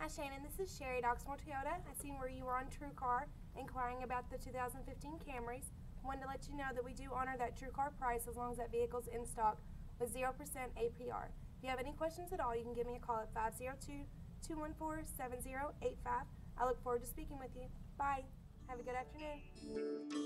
Hi Shannon, this is Sherry, Oxmoor Toyota. I seen where you were on TrueCar inquiring about the 2015 Camrys. Wanted to let you know that we do honor that TrueCar price as long as that vehicle's in stock with 0% APR. If you have any questions at all, you can give me a call at 502-214-7085. I look forward to speaking with you. Bye. Have a good afternoon.